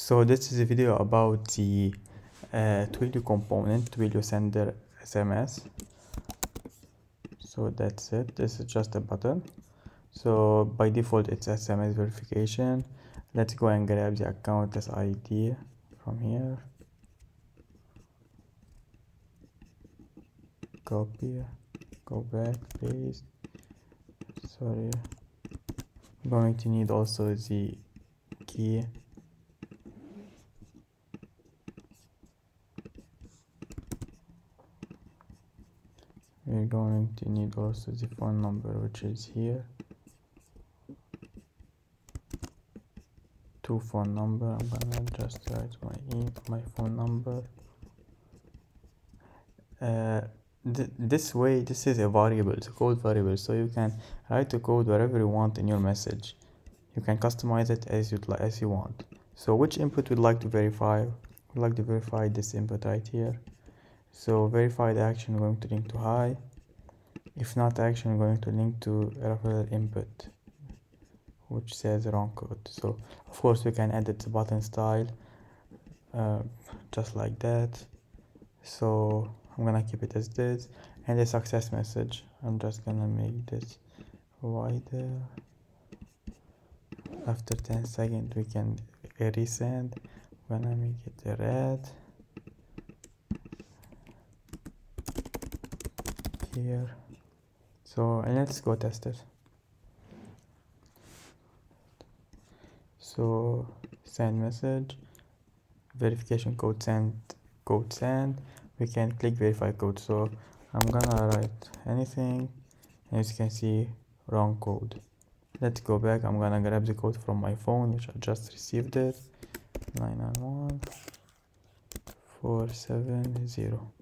So this is a video about the uh, Twilio component, Twilio sender SMS. So that's it. This is just a button. So by default it's SMS verification. Let's go and grab the account SID from here. Copy, go back, paste. Sorry. I'm going to need also the key we're going to need also the phone number which is here. Two phone number. I'm gonna just write my my phone number. Uh, th this way this is a variable it's a code variable so you can write the code wherever you want in your message. You can customize it as you like as you want. So which input would like to verify? Would like to verify this input right here so verified action going to link to high. If not action going to link to referral input which says wrong code. So of course we can edit the button style uh, just like that. So I'm gonna keep it as this. And the success message. I'm just gonna make this wider. After 10 seconds we can resend. Gonna make it red here so let's go test it. So send message verification code send code send. We can click verify code. So i'm gonna write anything. As you can see wrong code. Let's go back. I'm gonna grab the code from my phone which i just received it. 991 470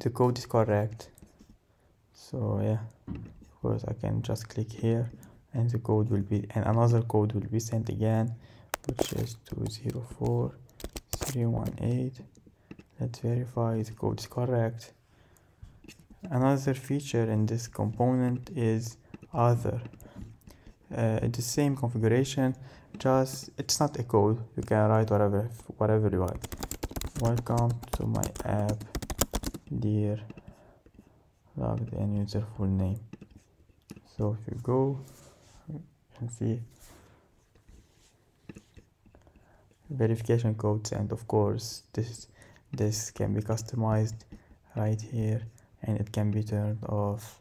the code is correct. So yeah of course i can just click here and the code will be and another code will be sent again which is 204318 let's verify the code is correct. Another feature in this component is other. Uh, it's the same configuration just it's not a code. You can write whatever whatever you like. Welcome to my app dear. Logged in user full name. So if you go you can see verification codes and of course this this can be customized right here and it can be turned off